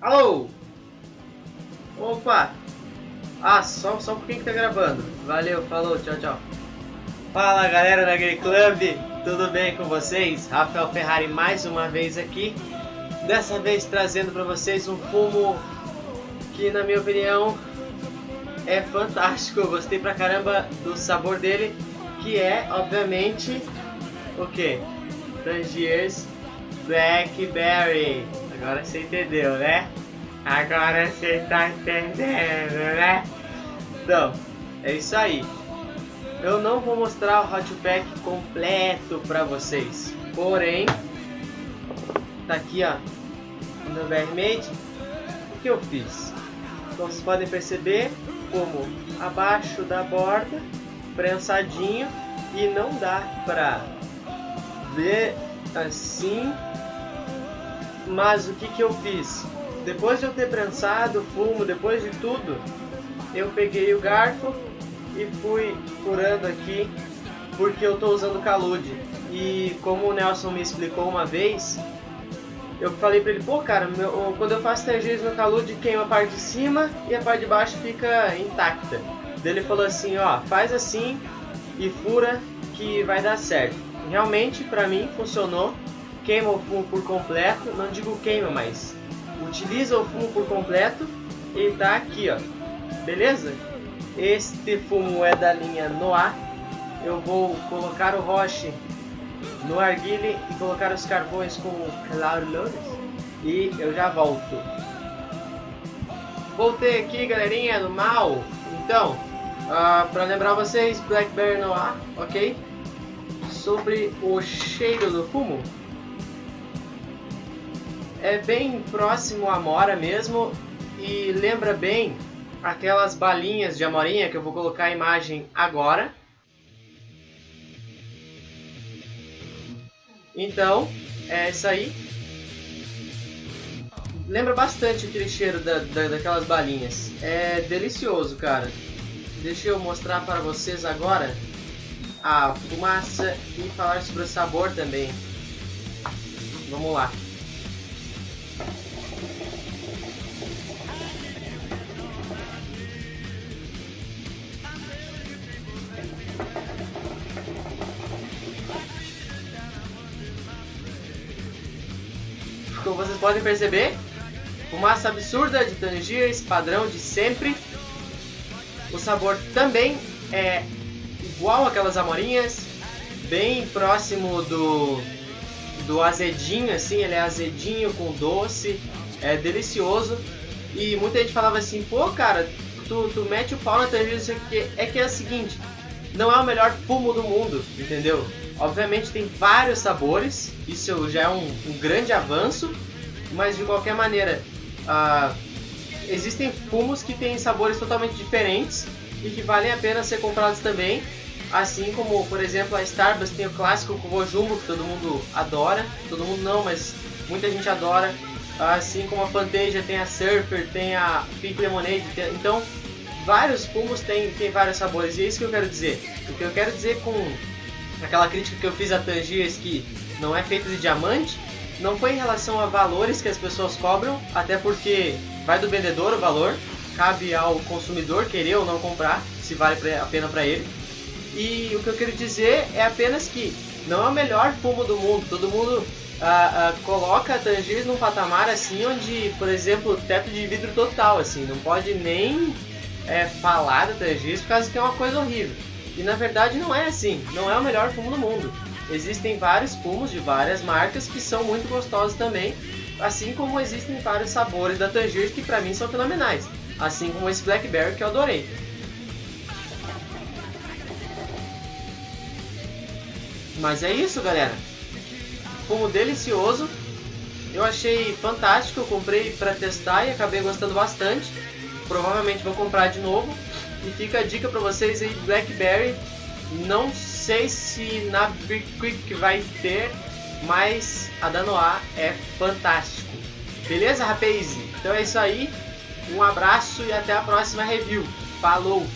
Alô! Opa! Ah, só, só por quem que tá gravando. Valeu, falou, tchau, tchau. Fala galera da Gay Club, tudo bem com vocês? Rafael Ferrari mais uma vez aqui. Dessa vez trazendo para vocês um fumo que, na minha opinião, é fantástico. Eu gostei pra caramba do sabor dele, que é, obviamente, o que? Tangiers Blackberry. Agora você entendeu, né? Agora você tá entendendo, né? Então, é isso aí. Eu não vou mostrar o Hot Pack completo pra vocês. Porém, tá aqui ó, o meu BR-Mate. O que eu fiz? Como vocês podem perceber, como abaixo da borda, prensadinho, e não dá pra ver assim. Mas o que que eu fiz? Depois de eu ter prensado o fumo, depois de tudo, eu peguei o garfo e fui furando aqui porque eu estou usando calude. E como o Nelson me explicou uma vez, eu falei pra ele, pô cara, meu, quando eu faço TGs no calude queima a parte de cima e a parte de baixo fica intacta. Ele falou assim, ó, faz assim e fura que vai dar certo. Realmente, pra mim, funcionou. Queima o fumo por completo, não digo queima, mas utiliza o fumo por completo e tá aqui, ó. Beleza? Este fumo é da linha Noir. Eu vou colocar o roche no arguile e colocar os carvões com o Claro Loures. E eu já volto. Voltei aqui, galerinha, no mal. Então, uh, ah, para lembrar vocês, Blackberry Noir, ok? Sobre o cheiro do fumo, é bem próximo à mora mesmo e lembra bem aquelas balinhas de amorinha que eu vou colocar a imagem agora. Então, é isso aí. Lembra bastante aquele cheiro da, da, daquelas balinhas. É delicioso, cara. Deixa eu mostrar para vocês agora a fumaça e falar sobre o sabor também. Vamos lá. Como vocês podem perceber, fumaça absurda de Tangiers, padrão de sempre. O sabor também é igual aquelas amorinhas, bem próximo do, do azedinho, assim, ele é azedinho com doce, é delicioso. E muita gente falava assim, pô cara, tu, tu mete o pau na Tangiers, é que é o seguinte, não é o melhor fumo do mundo, entendeu? Obviamente tem vários sabores, isso já é um, um grande avanço, mas de qualquer maneira, uh, existem fumos que têm sabores totalmente diferentes e que valem a pena ser comprados também. Assim como, por exemplo, a Starbucks tem o clássico Coco Jumbo, que todo mundo adora. Todo mundo não, mas muita gente adora. Assim como a Fantasia tem a Surfer, tem a Pink Lemonade. Tem... Então, vários fumos têm, têm vários sabores. E é isso que eu quero dizer. O que eu quero dizer com aquela crítica que eu fiz a Tangiers que não é feita de diamante, não foi em relação a valores que as pessoas cobram, até porque vai do vendedor o valor, cabe ao consumidor querer ou não comprar, se vale a pena para ele. E o que eu quero dizer é apenas que não é o melhor fumo do mundo, todo mundo ah, ah, coloca Tangiers num patamar assim onde, por exemplo, teto de vidro total, assim, não pode nem é, falar da Tangiers por causa que é uma coisa horrível. E na verdade não é assim, não é o melhor fumo do mundo. Existem vários fumos de várias marcas que são muito gostosos também, assim como existem vários sabores da Tangiers que para mim são fenomenais, assim como esse Blackberry que eu adorei. Mas é isso, galera. Fumo delicioso. Eu achei fantástico, eu comprei para testar e acabei gostando bastante. Provavelmente vou comprar de novo. E fica a dica para vocês aí, Blackberry. Não sei se na Big Quick vai ter, mas a Danoa é fantástico. Beleza, rapaz? Então é isso aí. Um abraço e até a próxima review. Falou!